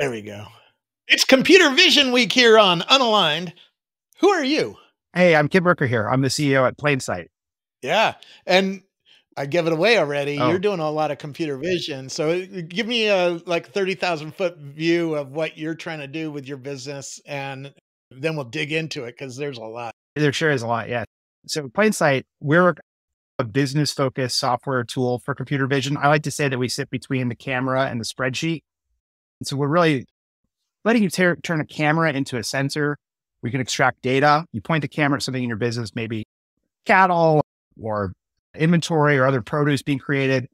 There we go. It's Computer Vision Week here on Unaligned. Who are you? Hey, I'm Kit Merker here. I'm the CEO at Plainsight. Yeah. And I give it away already. Oh. You're doing a lot of computer vision. So uh, give me a like 30,000 foot view of what you're trying to do with your business. And then we'll dig into it because there's a lot. There sure is a lot. Yeah. So Plainsight, we're a business focused software tool for computer vision. I like to say that we sit between the camera and the spreadsheet. And so we're really letting you ter- turn a camera into a sensor. We can extract data. You point the camera at something in your business, maybe cattle or inventory or other produce being created,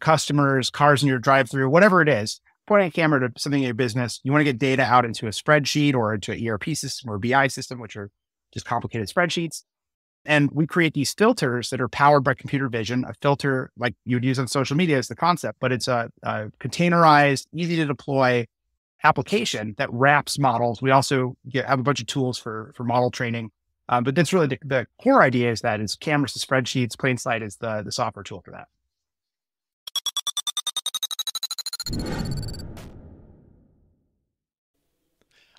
customers, cars in your drive through, whatever it is, pointing a camera to something in your business. You want to get data out into a spreadsheet or into an ERP system or BI system, which are just complicated spreadsheets. And we create these filters that are powered by computer vision. A filter like you would use on social media is the concept, but it's a, a containerized, easy to deploy application that wraps models. We also get, have a bunch of tools for for model training um, but that's really the, the, core idea is that is cameras to spreadsheets. Plainsight is the, the software tool for that.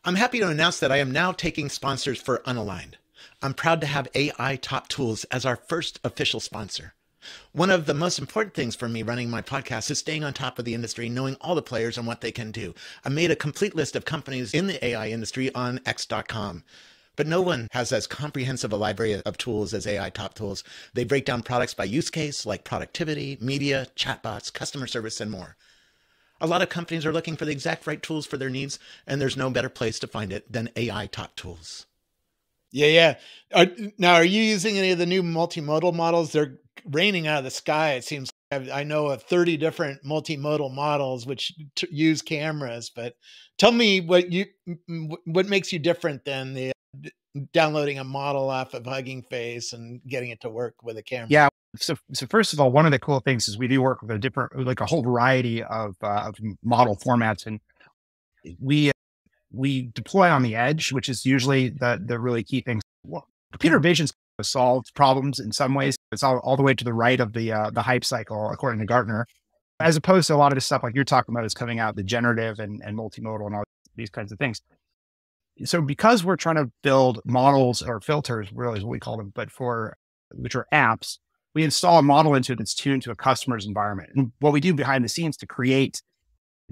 I'm happy to announce that I am now taking sponsors for Unaligned. I'm proud to have AI Top Tools as our first official sponsor. One of the most important things for me running my podcast is staying on top of the industry, knowing all the players and what they can do. I made a complete list of companies in the AI industry on x.com. But no one has as comprehensive a library of tools as AI Top Tools. They break down products by use case, like productivity, media, chatbots, customer service, and more. A lot of companies are looking for the exact right tools for their needs, and there's no better place to find it than AI Top Tools. Yeah, yeah. Are, now, are you using any of the new multimodal models? They're raining out of the sky. It seems. I know of 30 different multimodal models which t- use cameras, but tell me what you what makes you different than the downloading a model off of Hugging Face and getting it to work with a camera. Yeah. So, so first of all, one of the cool things is we do work with a different, like a whole variety of, uh, of model formats, and we we deploy on the edge, which is usually the the really key thing. Well, computer vision solved problems in some ways. It's all, all the way to the right of the uh, the hype cycle, according to Gartner, as opposed to a lot of the stuff like you're talking about is coming out the generative and, and multimodal and all these kinds of things so because we're trying to build models or filters, really is what we call them, but for which are apps, we install a model into it that's tuned to a customer's environment. And what we do behind the scenes to create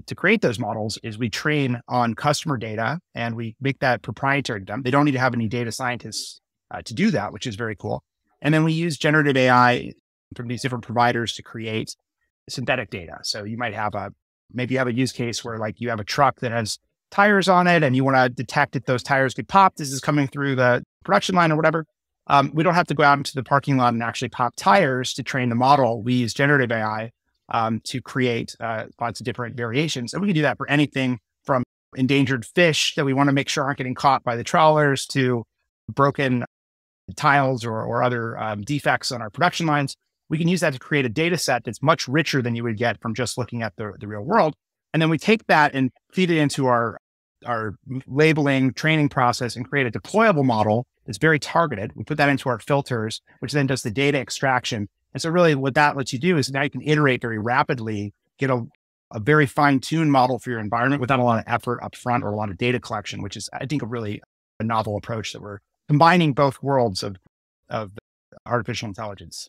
to create those models is we train on customer data and we make that proprietary to them. They don't need to have any data scientists uh, to do that, which is very cool. And then we use generative AI from these different providers to create synthetic data. So you might have a maybe you have a use case where like you have a truck that has tires on it and you want to detect if those tires get popped, this is coming through the production line or whatever. Um, we don't have to go out into the parking lot and actually pop tires to train the model. We use generative AI um, to create uh, lots of different variations. And we can do that for anything from endangered fish that we want to make sure aren't getting caught by the trawlers to broken tiles or, or other um, defects on our production lines. We can use that to create a data set that's much richer than you would get from just looking at the, the real world. And then we take that and feed it into our, our labeling training process and create a deployable model that's very targeted. We put that into our filters, which then does the data extraction. And so really what that lets you do is now you can iterate very rapidly, get a, a very fine-tuned model for your environment without a lot of effort up front or a lot of data collection, which is, I think, a really a novel approach that we're combining both worlds of, of artificial intelligence.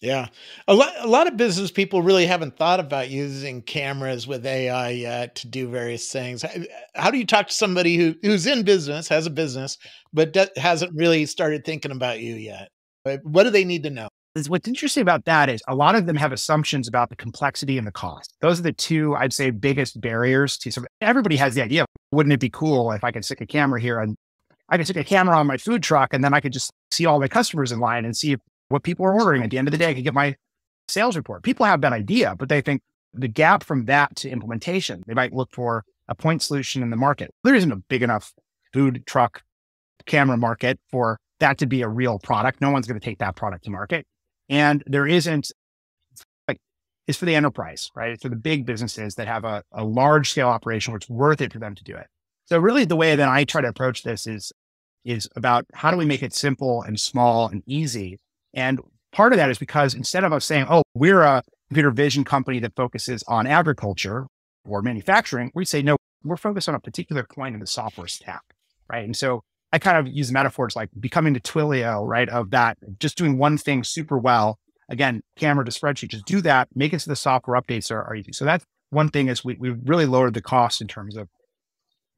Yeah. A lot, a lot of business people really haven't thought about using cameras with AI yet to do various things. How do you talk to somebody who, who's in business, has a business, but hasn't really started thinking about you yet? What do they need to know? What's interesting about that is a lot of them have assumptions about the complexity and the cost. Those are the two, I'd say, biggest barriers to some. Everybody has the idea. Wouldn't it be cool if I could stick a camera here and I could stick a camera on my food truck and then I could just see all my customers in line and see what people are ordering. At the end of the day, I could get my sales report. People have that idea, but they think the gap from that to implementation, they might look for a point solution in the market. There isn't a big enough food truck camera market for that to be a real product. No one's going to take that product to market. And there isn't like it's for the enterprise, right? It's for the big businesses that have a, a large scale operation where it's worth it for them to do it. So really the way that I try to approach this is is about how do we make it simple and small and easy and part of that is because instead of us saying, oh, we're a computer vision company that focuses on agriculture or manufacturing, we say, no, we're focused on a particular point in the software stack, right? And so I kind of use metaphors like becoming the Twilio, right? Of that, just doing one thing super well. Again, camera to spreadsheet, just do that, make it so the software updates are, are easy. So that's one thing is we, we really lowered the cost in terms of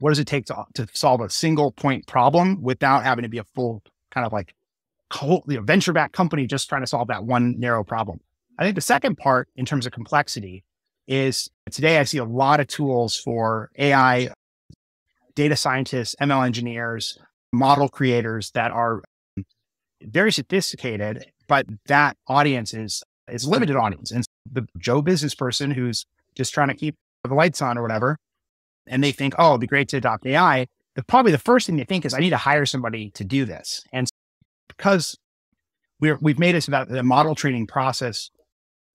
what does it take to, to solve a single point problem without having to be a full kind of like you know, venture back company just trying to solve that one narrow problem. I think the second part in terms of complexity is today I see a lot of tools for AI, data scientists, ML engineers, model creators that are very sophisticated, but that audience is is limited audience. And the Joe business person who's just trying to keep the lights on or whatever, and they think, oh, it'd be great to adopt AI. The, probably the first thing they think is, I need to hire somebody to do this. And because we're, we've made it that the model training process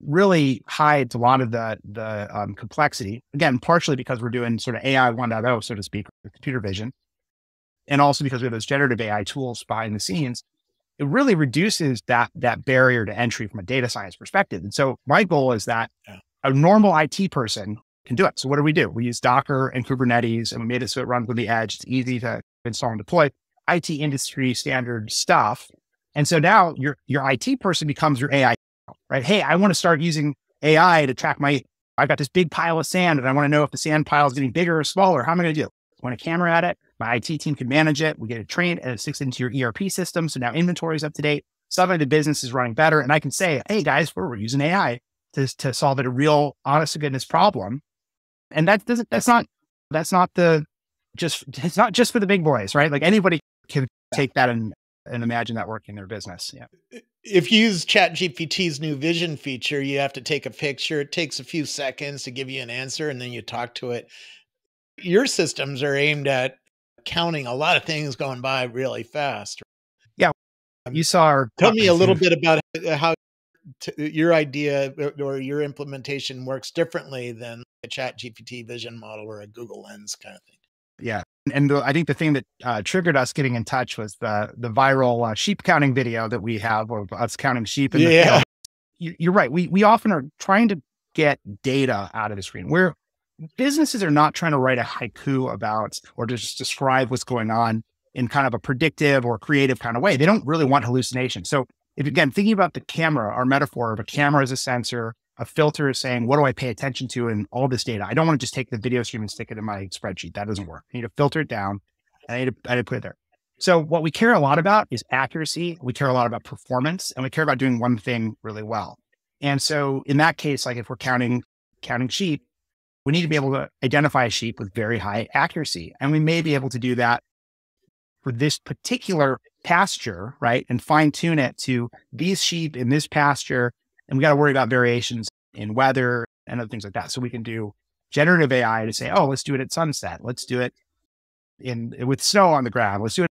really hides a lot of the the um, complexity. Again, partially because we're doing sort of AI 1.0, so to speak, computer vision, and also because we have those generative AI tools behind the scenes. It really reduces that that barrier to entry from a data science perspective. And so my goal is that a normal IT person can do it. So what do we do? We use Docker and Kubernetes, and we made it so it runs on the edge. It's easy to install and deploy. IT industry standard stuff. And so now your your IT person becomes your AI right? Hey, I want to start using AI to track my, I've got this big pile of sand and I want to know if the sand pile is getting bigger or smaller. How am I going to do it? Point a camera at it. My IT team can manage it. We get it trained and it sticks into your ERP system. So now inventory is up to date. Suddenly the business is running better. And I can say, hey guys, we're, we're using AI to, to solve it a real honest to goodness problem. And that doesn't, that's not, that's not the, just, it's not just for the big boys, right? Like anybody can take that and, and imagine that working in their business. Yeah if you use ChatGPT's new vision feature, you have to take a picture. It takes a few seconds to give you an answer and then you talk to it. Your systems are aimed at counting a lot of things going by really fast. Yeah. Um, you saw our Tell me a little bit about how your idea or your implementation works differently than a ChatGPT vision model or a Google Lens kind of thing. Yeah. And the, I think the thing that uh, triggered us getting in touch was the the viral uh, sheep counting video that we have of us counting sheep. In yeah. The you, you're right. We we often are trying to get data out of the screen. Where businesses are not trying to write a haiku about or just describe what's going on in kind of a predictive or creative kind of way. They don't really want hallucination. So if again thinking about the camera, our metaphor of a camera as a sensor, a filter is saying, what do I pay attention to in all this data? I don't want to just take the video stream and stick it in my spreadsheet. That doesn't work. I need to filter it down. I need to, I need to put it there. So what we care a lot about is accuracy. We care a lot about performance and we care about doing one thing really well. And so in that case, like if we're counting, counting sheep, we need to be able to identify a sheep with very high accuracy. And we may be able to do that for this particular pasture, right? And fine tune it to these sheep in this pasture and we got to worry about variations in weather and other things like that. So we can do generative AI to say, oh, let's do it at sunset. Let's do it in with snow on the ground. Let's do it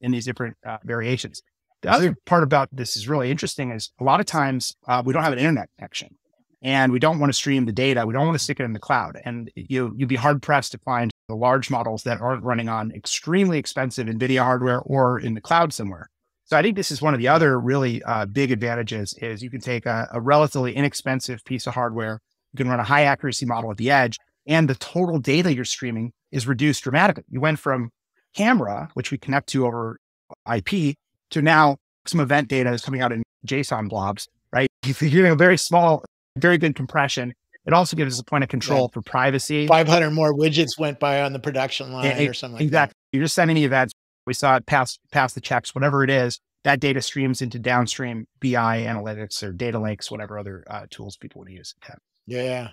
in these different uh, variations. The other part about this is really interesting is a lot of times uh, we don't have an internet connection and we don't want to stream the data. We don't want to stick it in the cloud. And you, you'd be hard pressed to find the large models that aren't running on extremely expensive NVIDIA hardware or in the cloud somewhere. So I think this is one of the other really uh, big advantages is you can take a, a, relatively inexpensive piece of hardware, you can run a high accuracy model at the edge, and the total data you're streaming is reduced dramatically. You went from camera, which we connect to over IP, to now some event data is coming out in JSON blobs, right? You're getting a very small, very good compression. It also gives us a point of control yeah. for privacy. 500 more widgets went by on the production line it, or something like exactly. That. You're just sending the events we saw it pass pass the checks, whatever it is. That data streams into downstream BI analytics or data lakes, whatever other uh, tools people would use. Yeah. yeah,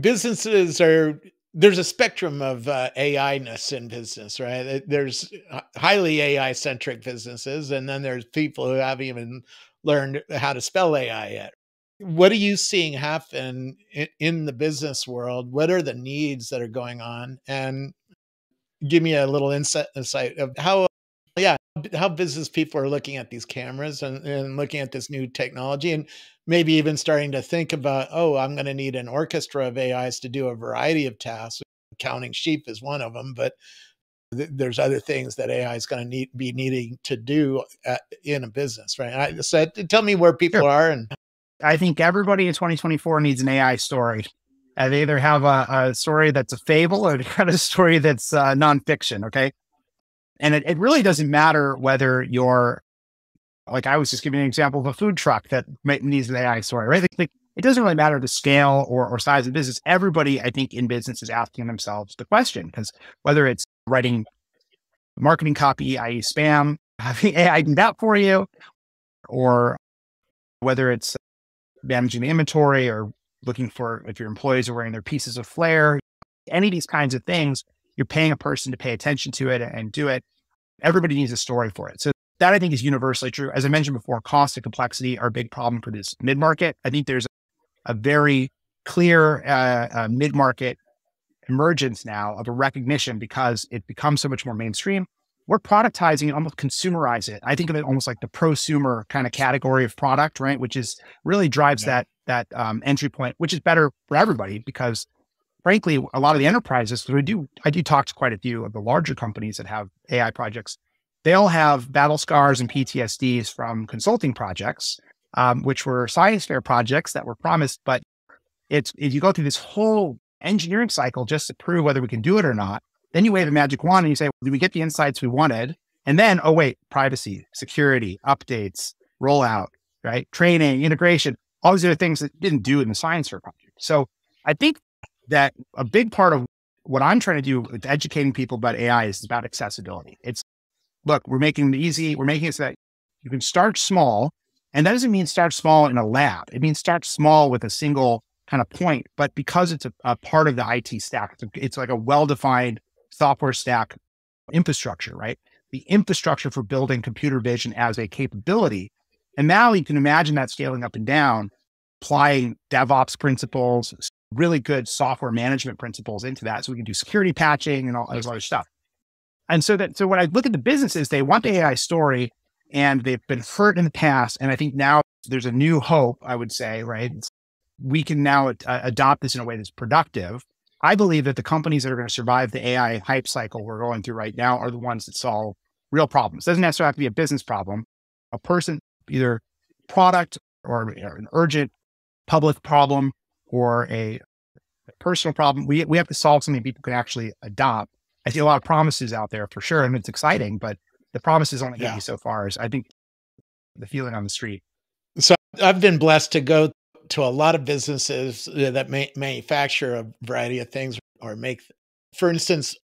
businesses are there's a spectrum of uh, AI ness in business, right? There's highly AI centric businesses, and then there's people who haven't even learned how to spell AI yet. What are you seeing happen in, in the business world? What are the needs that are going on? And give me a little insight, insight of how yeah how business people are looking at these cameras and, and looking at this new technology and maybe even starting to think about oh i'm going to need an orchestra of ais to do a variety of tasks counting sheep is one of them but th- there's other things that ai is going to need be needing to do at, in a business right I, so tell me where people sure. are and i think everybody in 2024 needs an ai story And they either have a, a story that's a fable or kind of a story that's uh, nonfiction. Okay. And it, it really doesn't matter whether you're, like I was just giving an example of a food truck that needs an AI story, right? Like, it doesn't really matter the scale or, or size of business. Everybody, I think, in business is asking themselves the question because whether it's writing marketing copy, i.e., spam, having AI do that for you, or whether it's managing the inventory or looking for if your employees are wearing their pieces of flair, any of these kinds of things, you're paying a person to pay attention to it and do it. Everybody needs a story for it. So that I think is universally true. As I mentioned before, cost and complexity are a big problem for this mid market. I think there's a very clear uh, uh, mid market emergence now of a recognition because it becomes so much more mainstream. We're productizing, almost consumerize it. I think of it almost like the prosumer kind of category of product, right? Which is really drives yeah. that that um, entry point, which is better for everybody because, frankly, a lot of the enterprises. We do I do talk to quite a few of the larger companies that have AI projects. They all have battle scars and PTSDs from consulting projects um, which were science fair projects that were promised. But it's if you go through this whole engineering cycle just to prove whether we can do it or not, then you wave a magic wand and you say, "Did we get the insights we wanted?" And then, oh wait, privacy, security, updates, rollout, right, training, integration, all these other things that didn't do in the science fair project. So I think that a big part of what I'm trying to do with educating people about AI is about accessibility. It's look, we're making it easy. We're making it so that you can start small and that doesn't mean start small in a lab. It means start small with a single kind of point. But because it's a, a part of the IT stack, it's, a, it's like a well defined software stack infrastructure, right? The infrastructure for building computer vision as a capability. And now you can imagine that scaling up and down, applying DevOps principles, really good software management principles into that. So we can do security patching and all this other stuff. And so that, so when I look at the businesses, they want the AI story and they've been hurt in the past. And I think now there's a new hope, I would say, right? We can now ad- uh, adopt this in a way that's productive. I believe that the companies that are going to survive the AI hype cycle we're going through right now are the ones that solve real problems. It doesn't necessarily have to be a business problem. A person, either product or, an urgent public problem or a, a personal problem. We, we have to solve something people can actually adopt. I see a lot of promises out there for sure, and it's exciting, but the promises only get yeah. you so far. As I think the feeling on the street. So I've been blessed to go to a lot of businesses that may, manufacture a variety of things or make, for instance,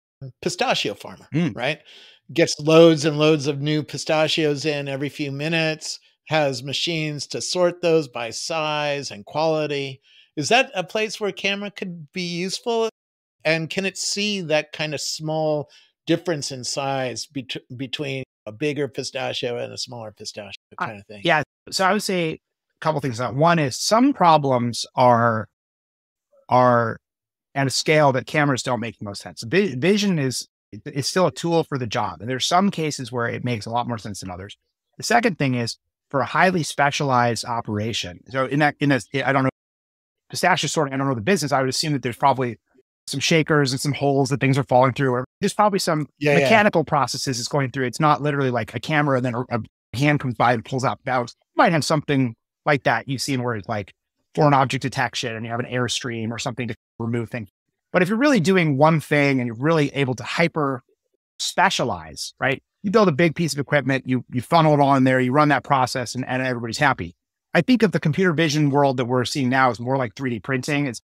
pistachio farmer, mm. right? Gets loads and loads of new pistachios in every few minutes, has machines to sort those by size and quality. Is that a place where a camera could be useful? And can it see that kind of small difference in size between a bigger pistachio and a smaller pistachio kind of thing. Yeah. So I would say couple things. Out. One is some problems are are at a scale that cameras don't make the most sense. Vision is it's still a tool for the job, and there's some cases where it makes a lot more sense than others. The second thing is for a highly specialized operation. So in that in a I don't know pistachio sorting, I don't know the business. I would assume that there's probably some shakers and some holes that things are falling through, or there's probably some yeah, mechanical yeah. processes it's going through. It's not literally like a camera and then a, a hand comes by and pulls out valves. You might have something like that you've seen where it's like foreign object detection and you have an airstream or something to remove things. But if you're really doing one thing and you're really able to hyper specialize, right? You build a big piece of equipment, you you funnel it all in there, you run that process, and, and everybody's happy. I think of the computer vision world that we're seeing now is more like 3D printing. It's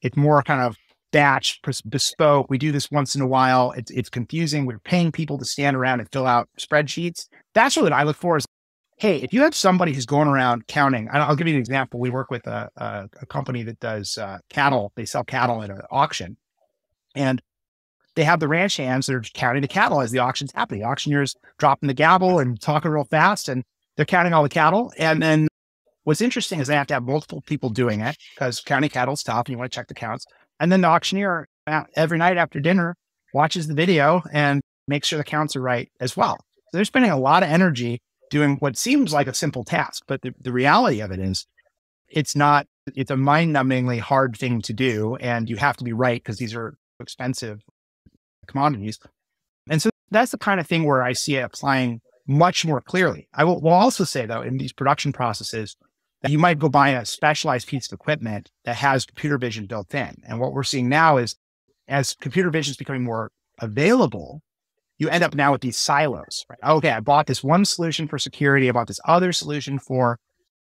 it's more kind of batch, bespoke. We do this once in a while. It's, it's confusing. We're paying people to stand around and fill out spreadsheets. That's really what I look for is, hey, if you have somebody who's going around counting, I'll give you an example. We work with a, a, a company that does uh, cattle. They sell cattle at an auction. And they have the ranch hands that are counting the cattle as the auction's happening. The auctioneer's dropping the gavel and talking real fast, and they're counting all the cattle. And then what's interesting is they have to have multiple people doing it because counting cattle is tough and you want to check the counts. And then the auctioneer every night after dinner watches the video and makes sure the counts are right as well. So they're spending a lot of energy doing what seems like a simple task, but the, the reality of it is it's not, it's a mind numbingly hard thing to do. And you have to be right because these are expensive commodities. And so that's the kind of thing where I see it applying much more clearly. I will, will also say though, in these production processes, that you might go buy a specialized piece of equipment that has computer vision built in. And what we're seeing now is as computer vision is becoming more available, you end up now with these silos, right? Okay, I bought this one solution for security. I bought this other solution for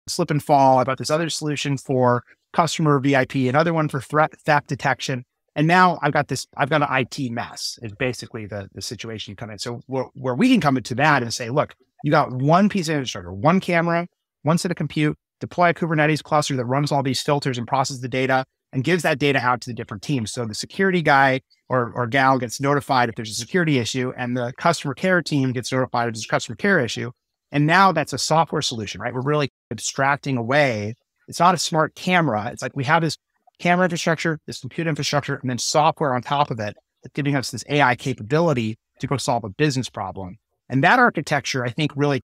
slip and fall. I bought this other solution for customer VIP, another one for threat theft detection. And now I've got this, I've got an IT mess is basically the, the situation you come in. So where, where we can come into that and say, look, you got one piece of infrastructure, one camera, one set of compute, deploy a Kubernetes cluster that runs all these filters and processes the data and gives that data out to the different teams. So the security guy or, or gal gets notified if there's a security issue and the customer care team gets notified if there's a customer care issue. And now that's a software solution, right? We're really abstracting away. It's not a smart camera. It's like we have this camera infrastructure, this compute infrastructure, and then software on top of it that's giving us this AI capability to go solve a business problem. And that architecture, I think, really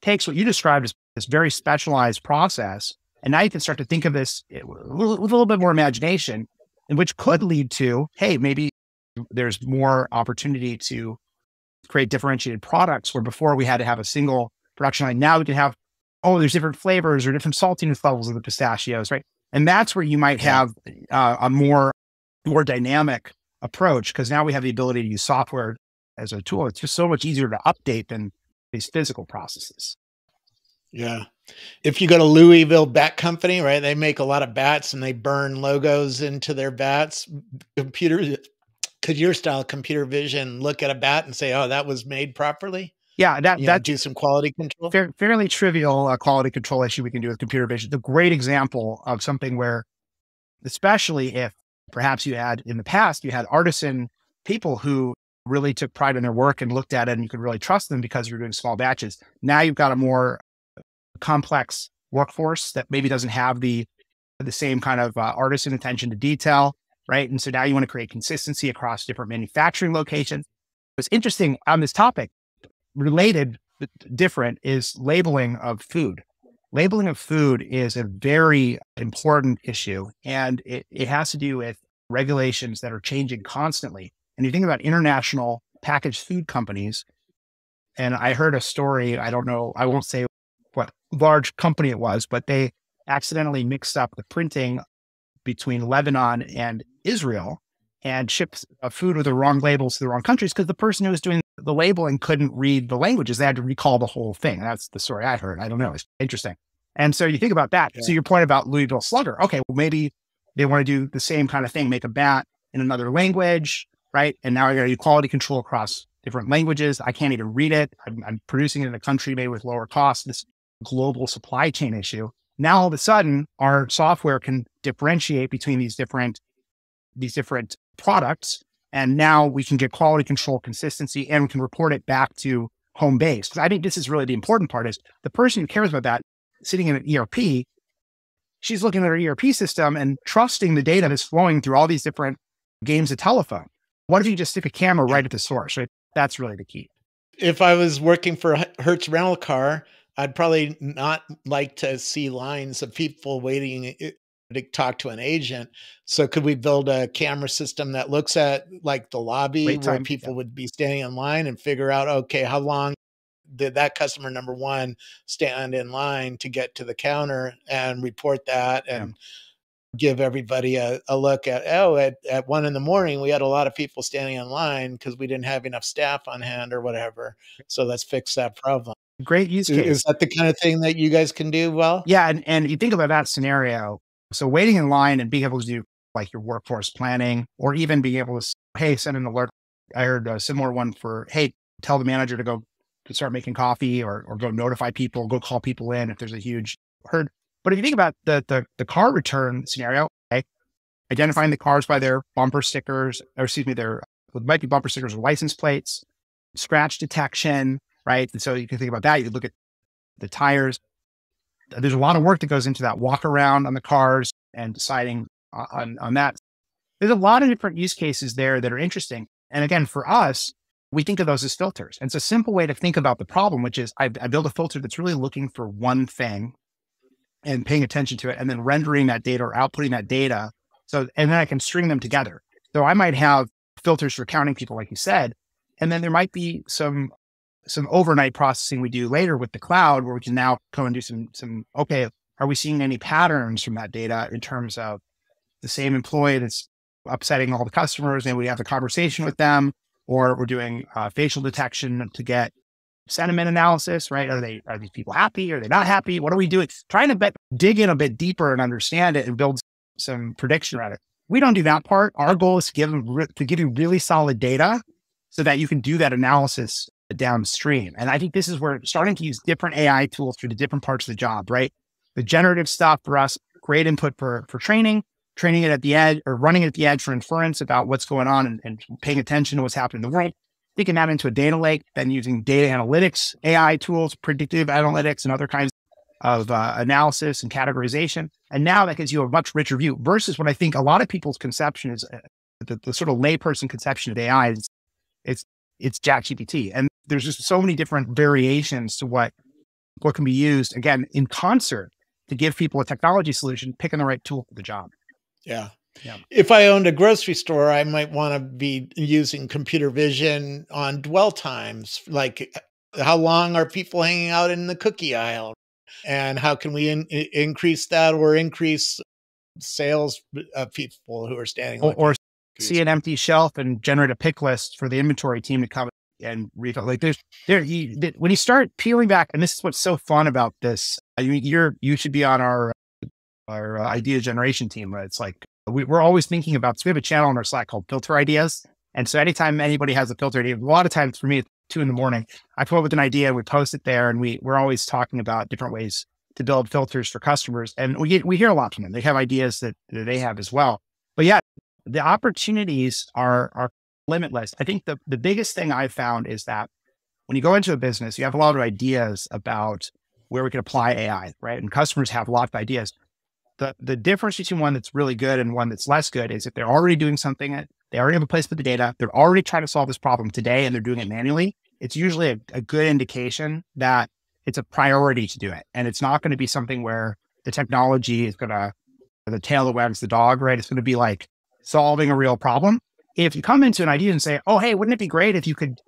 takes what you described as this very specialized process. And now you can start to think of this with a little bit more imagination, and which could lead to, hey, maybe there's more opportunity to create differentiated products where before we had to have a single production line. Now we can have, oh, there's different flavors or different saltiness levels of the pistachios, right? And that's where you might have uh, a more more dynamic approach because now we have the ability to use software as a tool. It's just so much easier to update than these physical processes. Yeah. If you go to Louisville Bat Company, right, they make a lot of bats and they burn logos into their bats. Computer, could your style computer vision look at a bat and say, "Oh, that was made properly"? Yeah, that you that know, do some quality control. Fair, fairly trivial uh, quality control issue we can do with computer vision. The great example of something where, especially if perhaps you had in the past you had artisan people who really took pride in their work and looked at it and you could really trust them because you're doing small batches. Now you've got a more complex workforce that maybe doesn't have the the same kind of uh, artisan attention to detail, right? And so now you want to create consistency across different manufacturing locations. What's interesting on this topic, related, different, is labeling of food. Labeling of food is a very important issue, and it, it has to do with regulations that are changing constantly. And you think about international packaged food companies, and I heard a story, I don't know, I won't say large company it was, but they accidentally mixed up the printing between Lebanon and Israel and shipped a food with the wrong labels to the wrong countries because the person who was doing the labeling couldn't read the languages. They had to recall the whole thing. That's the story I heard. I don't know. It's interesting. And so you think about that. Yeah. So your point about Louisville Slugger, okay, well, maybe they want to do the same kind of thing, make a bat in another language, right? And now I got to do quality control across different languages. I can't even read it. I'm, I'm producing it in a country maybe with lower costs. This global supply chain issue. Now all of a sudden, our software can differentiate between these different these different products, and now we can get quality control, consistency, and we can report it back to home base. Because I think this is really the important part: is the person who cares about that sitting in an ERP, she's looking at her ERP system and trusting the data that's flowing through all these different games of telephone. What if you just stick a camera right at the source? Right, that's really the key. If I was working for Hertz Rental Car I'd probably not like to see lines of people waiting eh, to talk to an agent. So could we build a camera system that looks at like the lobby Wait where time, people yeah. would be standing in line and figure out, okay, how long did that customer number one stand in line to get to the counter and report that and yeah. give everybody a, a, look at, oh, at, at one in the morning, we had a lot of people standing in line because we didn't have enough staff on hand or whatever. So let's fix that problem. Great use case. Is that the kind of thing that you guys can do well? Yeah. And, and you think about that scenario. So waiting in line and being able to do like your workforce planning or even being able to, hey, send an alert. I heard a similar one for, hey, tell the manager to go to start making coffee or, or go notify people, go call people in if there's a huge herd. But if you think about the, the, the car return scenario, okay, identifying the cars by their bumper stickers, or excuse me, their, it might be bumper stickers or license plates, scratch detection, right? And so you can think about that. You look at the tires. There's a lot of work that goes into that walk around on the cars and deciding on, on that. There's a lot of different use cases there that are interesting. And again, for us, we think of those as filters. And it's a simple way to think about the problem, which is I, I build a filter that's really looking for one thing and paying attention to it and then rendering that data or outputting that data. So, and then I can string them together. So I might have filters for counting people, like you said, and then there might be some some overnight processing we do later with the cloud where we can now go and do some some okay are we seeing any patterns from that data in terms of the same employee that's upsetting all the customers and we have a conversation with them, or we're doing uh, facial detection to get sentiment analysis, right? Are they are these people happy? Are they not happy? What are we doing? Trying to bet, dig in a bit deeper and understand it and build some prediction around it. We don't do that part. Our goal is to give them to give you really solid data so that you can do that analysis downstream. And I think this is where starting to use different AI tools for the different parts of the job, right? The generative stuff for us, great input for for training, training it at the edge or running it at the edge for inference about what's going on and, and paying attention to what's happening in the world taking that into a data lake, then using data analytics, AI tools, predictive analytics, and other kinds of uh, analysis and categorization. And now that gives you a much richer view versus what I think a lot of people's conception is uh, the, the, sort of layperson conception of AI is it's it's ChatGPT. And there's just so many different variations to what what can be used again in concert to give people a technology solution, picking the right tool for the job. Yeah. Yeah. If I owned a grocery store, I might want to be using computer vision on dwell times, like uh, how long are people hanging out in the cookie aisle, and how can we in, increase that or increase sales of people who are standing or, or see an empty shelf and generate a pick list for the inventory team to come and refill. Like there's there you, when you start peeling back, and this is what's so fun about this. You you're you should be on our our uh, idea generation team. Right? It's like we, are always thinking about, so we have a channel on our Slack called Filter Ideas. And so anytime anybody has a filter idea, a lot of times for me, it's two in the morning, I come up with an idea, we post it there, and we, we're always talking about different ways to build filters for customers. And we get, we hear a lot from them. They have ideas that, that they have as well. But yeah, the opportunities are, are limitless. I think the, the biggest thing I've found is that when you go into a business, you have a lot of ideas about where we can apply AI, right? And customers have a lot of ideas the the difference between one that's really good and one that's less good is if they're already doing something, they already have a place for the data, they're already trying to solve this problem today and they're doing it manually, it's usually a, a good indication that it's a priority to do it. And it's not going to be something where the technology is going to, the tail that wags the dog, right? It's going to be like solving a real problem. If you come into an idea and say, oh, hey, wouldn't it be great if you could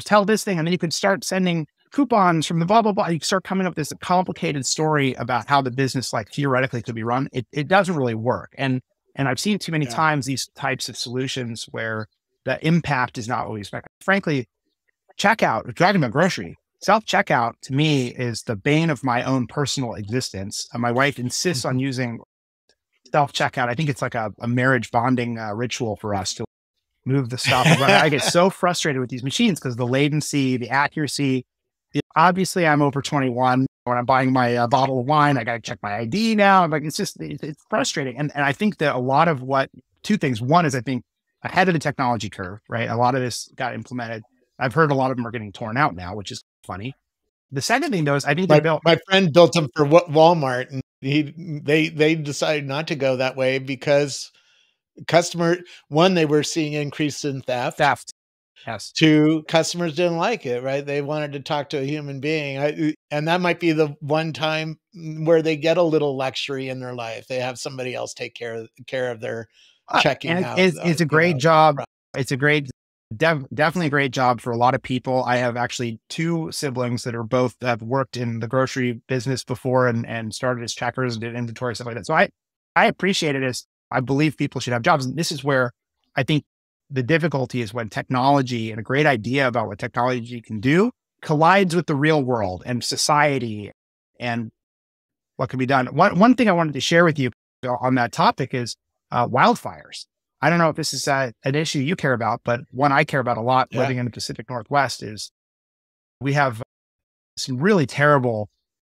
tell this thing and then you could start sending coupons from the blah, blah, blah. You start coming up with this complicated story about how the business like theoretically could be run. It, it doesn't really work. And, and I've seen too many yeah. times these types of solutions where the impact is not what we expect. Frankly, checkout, driving a grocery, self checkout to me is the bane of my own personal existence. Uh, my wife insists on mm-hmm. using self checkout. I think it's like a, a marriage bonding uh, ritual for us to move the stuff. I get so frustrated with these machines because the latency, the accuracy, obviously I'm over 21 when I'm buying my uh, bottle of wine. I got to check my ID now. I'm like, it's just, it's, it's frustrating. And, and I think that a lot of what, two things. One is I think ahead of the technology curve, right? A lot of this got implemented. I've heard a lot of them are getting torn out now, which is funny. The second thing though is I think my, built- my friend built them for Walmart and he, they, they decided not to go that way because customer one, they were seeing increase in theft. Theft yes. two customers didn't like it, right? They wanted to talk to a human being. I, and that might be the one time where they get a little luxury in their life. They have somebody else take care of, care of their uh, checking uh, out. It's, it's a great know, job. It's a great, def, definitely a great job for a lot of people. I have actually two siblings that are both have worked in the grocery business before and, and started as checkers and did inventory, stuff like that. So I, I appreciate it as I believe people should have jobs. And this is where I think the difficulty is when technology and a great idea about what technology can do collides with the real world and society and what can be done. One, one thing I wanted to share with you on that topic is uh, wildfires. I don't know if this is uh, an issue you care about, but one I care about a lot yeah. living in the Pacific Northwest is we have some really terrible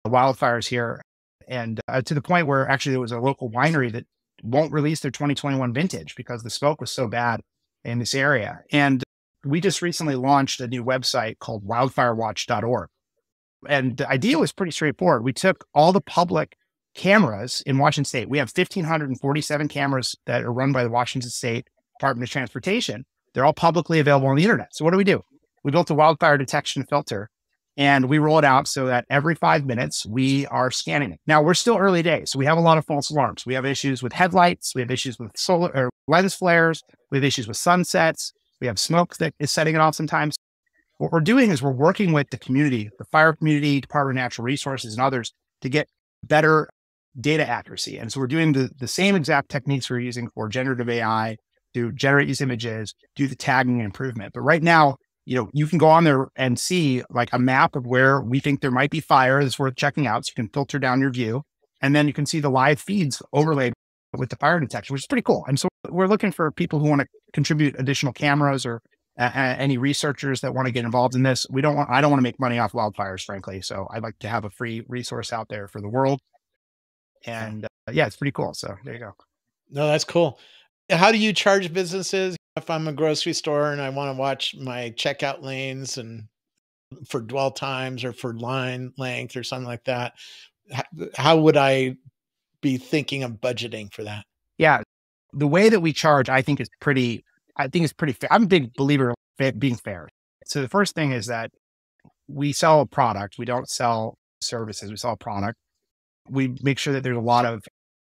wildfires here. And uh, to the point where actually there was a local winery that won't release their 2021 vintage because the smoke was so bad in this area. And we just recently launched a new website called wildfirewatch.org. And the idea was pretty straightforward. We took all the public cameras in Washington state. We have 1,547 cameras that are run by the Washington State Department of Transportation. They're all publicly available on the internet. So what do we do? We built a wildfire detection filter and we roll it out so that every five minutes we are scanning it. Now we're still early days, so we have a lot of false alarms. We have issues with headlights, we have issues with solar or lens flares, we have issues with sunsets, we have smoke that is setting it off sometimes. What we're doing is we're working with the community, the fire community, Department of Natural Resources, and others to get better data accuracy. And so we're doing the, the same exact techniques we're using for generative AI to generate these images, do the tagging and improvement. But right now, you know, you can go on there and see like a map of where we think there might be fire that's worth checking out. So you can filter down your view and then you can see the live feeds overlaid with the fire detection, which is pretty cool. And so we're looking for people who want to contribute additional cameras or uh, any researchers that want to get involved in this. We don't want, I don't want to make money off wildfires, frankly. So I'd like to have a free resource out there for the world. And uh, yeah, it's pretty cool. So there you go. No, that's cool. How do you charge businesses? If I'm a grocery store and I want to watch my checkout lanes and for dwell times or for line length or something like that, how would I be thinking of budgeting for that? Yeah, the way that we charge, I think is pretty. I think is pretty fair. I'm a big believer of being fair. So the first thing is that we sell a product. We don't sell services. We sell a product. We make sure that there's a lot of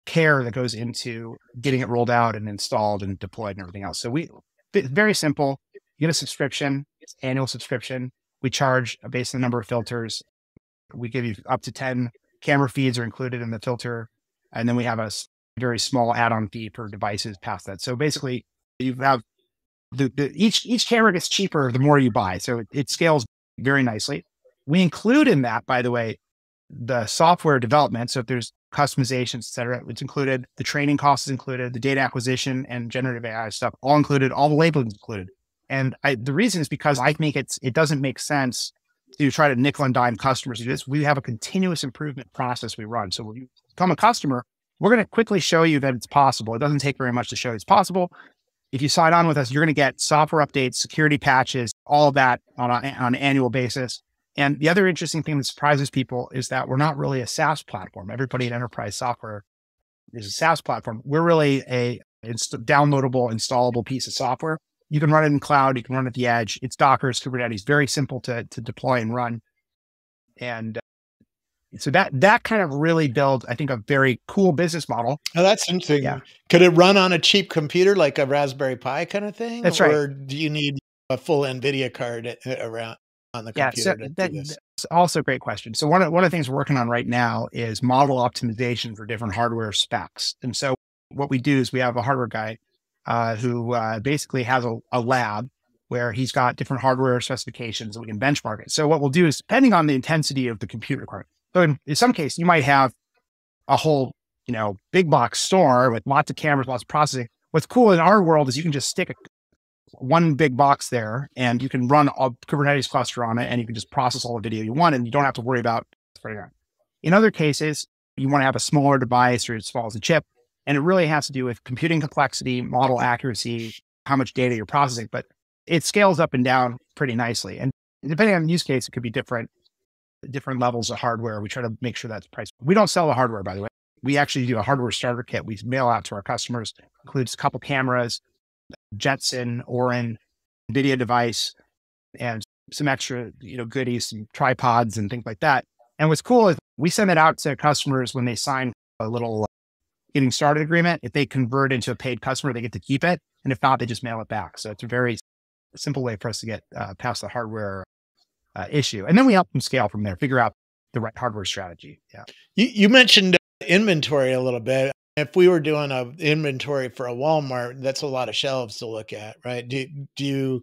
care that goes into getting it rolled out and installed and deployed and everything else. So we very simple. You get a subscription, annual subscription. We charge based on the number of filters. We give you up to 10 camera feeds are included in the filter. And then we have a very small add-on fee per devices past that. So basically you have the, the, each each camera gets cheaper the more you buy. So it, it scales very nicely. We include in that, by the way, the software development. So if there's customizations, et cetera, it's included. The training cost is included. The data acquisition and generative AI stuff all included. All the labeling included. And I, the reason is because I think it's it doesn't make sense to try to nickel and dime customers do this. We have a continuous improvement process we run. So when you become a customer, we're going to quickly show you that it's possible. It doesn't take very much to show it's possible. If you sign on with us, you're going to get software updates, security patches, all of that on, a, on an annual basis. And the other interesting thing that surprises people is that we're not really a SaaS platform. Everybody in enterprise software is a SaaS platform. We're really a inst- downloadable, installable piece of software. You can run it in cloud. You can run it at the edge. It's Docker, it's Kubernetes, very simple to, to deploy and run. And uh, so that that kind of really builds, I think, a very cool business model. Oh, that's interesting. Yeah. Could it run on a cheap computer like a Raspberry Pi kind of thing? That's right. Or do you need a full NVIDIA card uh, around? On the yeah, computer. So that, that's also a great question. So one of one of the things we're working on right now is model optimization for different hardware specs. And so what we do is we have a hardware guy uh, who uh, basically has a, a, lab where he's got different hardware specifications and we can benchmark it. So what we'll do is depending on the intensity of the compute requirement. So in, in some case, you might have a whole, you know, big box store with lots of cameras, lots of processing. What's cool in our world is you can just stick a, one big box there and you can run a Kubernetes cluster on it and you can just process all the video you want and you don't have to worry about. In other cases, you want to have a smaller device or as small as a chip. And it really has to do with computing complexity, model accuracy, how much data you're processing, but it scales up and down pretty nicely. And depending on the use case, it could be different, different levels of hardware. We try to make sure that's priced. We don't sell the hardware, by the way. We actually do a hardware starter kit. We mail out to our customers, includes a couple cameras, Jetson, Orin, NVIDIA device, and some extra, you know, goodies, some tripods and things like that. And what's cool is we send it out to customers when they sign a little uh, getting started agreement. If they convert into a paid customer, they get to keep it. And if not, they just mail it back. So it's a very simple way for us to get uh, past the hardware uh, issue. And then we help them scale from there, figure out the right hardware strategy. Yeah. You, you mentioned inventory a little bit if we were doing a inventory for a Walmart, that's a lot of shelves to look at, right? Do do you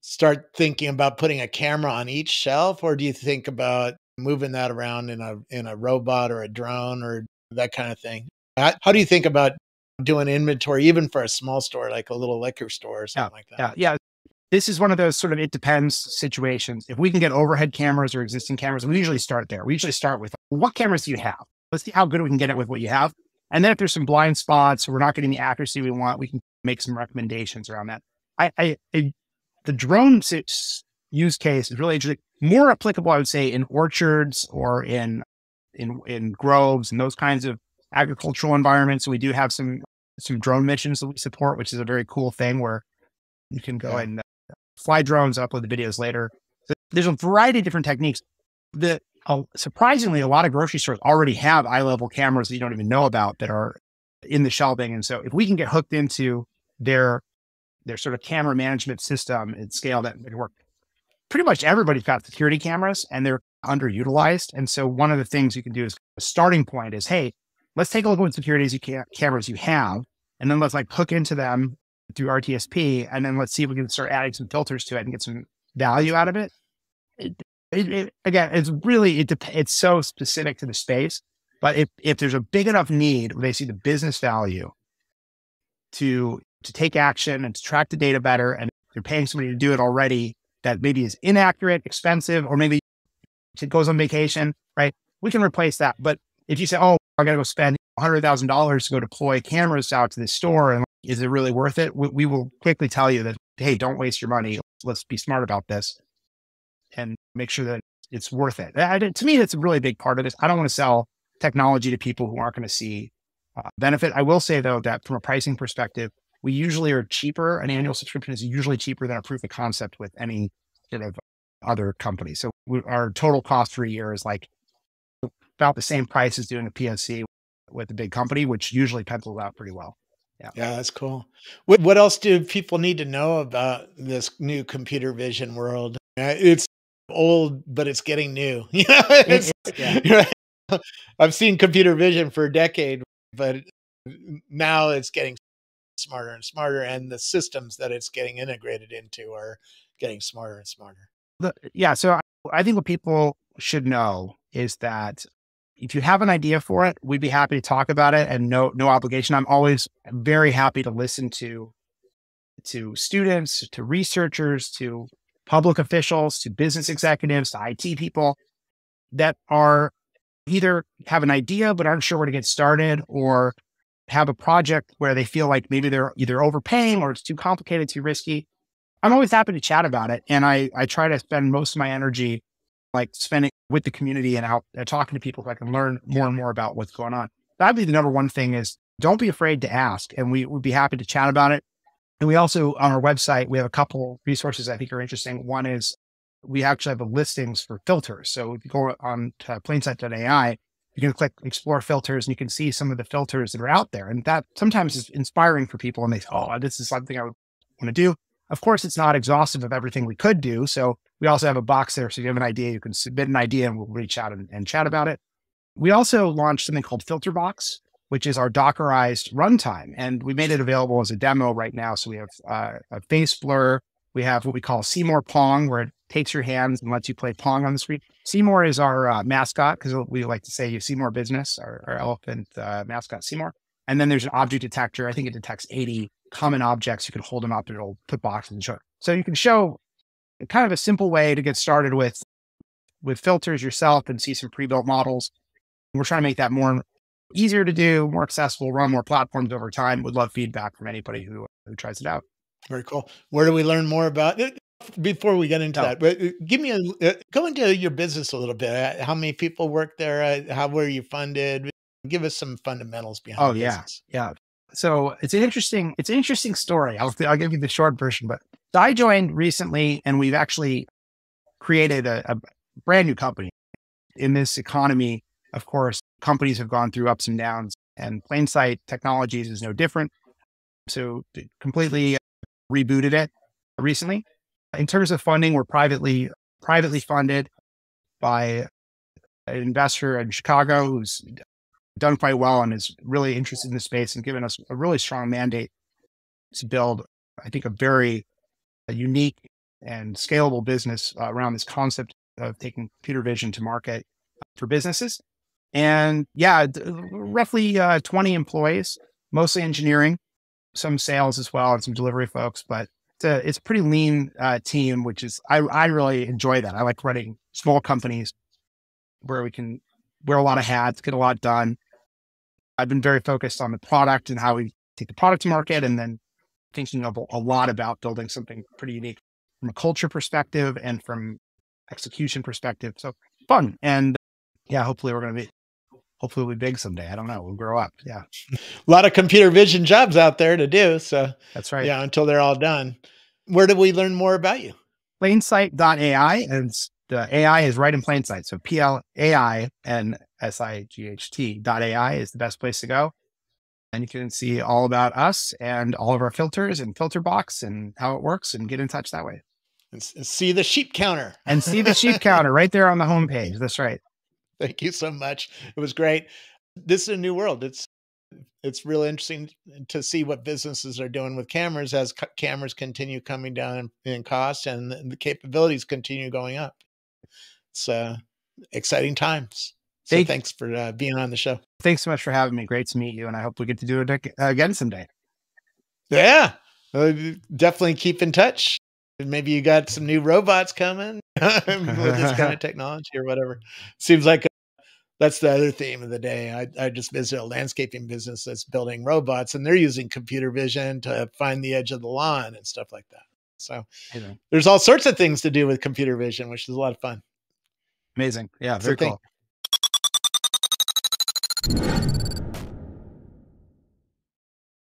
start thinking about putting a camera on each shelf, or do you think about moving that around in a in a robot or a drone or that kind of thing? How, how do you think about doing inventory, even for a small store like a little liquor store or something yeah, like that? Yeah, yeah. This is one of those sort of it depends situations. If we can get overhead cameras or existing cameras, we usually start there. We usually start with what cameras do you have? Let's see how good we can get it with what you have and then if there's some blind spots we're not getting the accuracy we want, we can make some recommendations around that. I, I, I the drone use case is really interesting. More applicable, I would say, in orchards or in in in groves and those kinds of agricultural environments. We do have some some drone missions that we support, which is a very cool thing where you can go yeah. and uh, fly drones, upload the videos later. So there's a variety of different techniques. The surprisingly, a lot of grocery stores already have eye level cameras that you don't even know about that are in the shelving. And so if we can get hooked into their their sort of camera management system and scale that would work. Pretty much everybody's got security cameras and they're underutilized. And so one of the things you can do is a starting point is, hey, let's take a look at what securities you can, cameras you have, and then let's like hook into them through RTSP, and then let's see if we can start adding some filters to it and get some value out of it. It, it, again, it's really it it's so specific to the space, but if if there's a big enough need they see the business value to to take action and to track the data better, and they're paying somebody to do it already that maybe is inaccurate, expensive, or maybe it goes on vacation, right? We can replace that. But if you say, oh, I got to go spend $100,000 to go deploy cameras out to the store, and is it really worth it? We, we will quickly tell you that, hey, don't waste your money. Let's be smart about this and make sure that it's worth it. I, to me, that's a really big part of this. I don't want to sell technology to people who aren't going to see uh, benefit. I will say, though, that from a pricing perspective, we usually are cheaper. An annual subscription is usually cheaper than a proof of concept with any sort of other company. So we, our total cost for a year is like about the same price as doing a POC with a big company, which usually pencils out pretty well. Yeah. Yeah, that's cool. What what else do people need to know about this new computer vision world? Uh, it's old, but it's getting new. it's, yeah. I've seen computer vision for a decade, but now it's getting smarter and smarter, and the systems that it's getting integrated into are getting smarter and smarter. Yeah. So I, I think what people should know is that if you have an idea for it, we'd be happy to talk about it and no no obligation. I'm always very happy to listen to to students, to researchers, to public officials, to business executives, to IT people that are either have an idea but aren't sure where to get started or have a project where they feel like maybe they're either overpaying or it's too complicated, too risky. I'm always happy to chat about it. And I, I try to spend most of my energy like spending with the community and out uh, talking to people so I can learn more and more about what's going on. That'd be the number one thing is don't be afraid to ask. And we would be happy to chat about it. And we also on our website, we have a couple resources I think are interesting. One is we actually have a listings for filters. So if you go on to plainsight.ai, you can click explore filters and you can see some of the filters that are out there. And that sometimes is inspiring for people and they say, oh, this is something I would want to do. Of course, it's not exhaustive of everything we could do. So we also have a box there. So if you have an idea, you can submit an idea and we'll reach out and, and chat about it. We also launched something called FilterBox, which is our Dockerized runtime. And we made it available as a demo right now. So we have uh, a face blur. We have what we call Seymour Pong, where it takes your hands and lets you play Pong on the screen. Seymour is our uh, mascot because we like to say you Seymour business, our, our elephant uh, mascot, Seymour. And then there's an object detector. I think it detects 80 common objects. You can hold them up and it'll put boxes and show. So you can show kind of a simple way to get started with with filters yourself and see some pre-built models. We're trying to make that more easier to do, more accessible, run more platforms over time. Would love feedback from anybody who who tries it out. Very cool. Where do we learn more about it? Before we get into oh. that, but uh, give me a uh, go into your business a little bit. Uh, how many people work there? How were you funded? Give us some fundamentals behind. Oh yeah, business. yeah. So it's an interesting, it's an interesting story. I'll, I'll give you the short version, but I joined recently and we've actually created a, a brand new company in this economy. Of course, companies have gone through ups and downs and Plainsight Technologies is no different. So completely rebooted it recently. In terms of funding, we're privately privately funded by an investor in Chicago who's done quite well and is really interested in the space and given us a really strong mandate to build, I think, a very unique and scalable business uh, around this concept of taking computer vision to market for businesses. And yeah, roughly uh, 20 employees, mostly engineering, some sales as well, and some delivery folks. But it's a, it's a pretty lean uh, team, which is, I, I really enjoy that. I like running small companies where we can wear a lot of hats, get a lot done. I've been very focused on the product and how we take the product to market and then thinking of a lot about building something pretty unique from a culture perspective and from execution perspective. So fun. And yeah, hopefully we're going to be, hopefully we'll be big someday. I don't know. We'll grow up. Yeah. A lot of computer vision jobs out there to do. So that's right. Yeah. Until they're all done. Where do we learn more about you? Plainsight.ai. And the AI is right in plain sight. So P L A I N S I G H T dot AI is the best place to go. And you can see all about us and all of our filters and filter box and how it works and get in touch that way. And see the sheep counter. and see the sheep counter right there on the homepage. That's right. Thank you so much. It was great. this is a new world. It's it's really interesting to see what businesses are doing with cameras as c- cameras continue coming down in, in cost and the, the, capabilities continue going up. It's uh, exciting times. So Thank, thanks for uh, being on the show. Thanks so much for having me. Great to meet you, and I hope we get to do it again someday. Yeah, uh, definitely keep in touch. Maybe you got some new robots coming with this kind of technology or whatever. Seems like that's the other theme of the day. I, I just visited a landscaping business that's building robots, and they're using computer vision to find the edge of the lawn and stuff like that. So there's all sorts of things to do with computer vision, which is a lot of fun. Amazing. Yeah, very cool.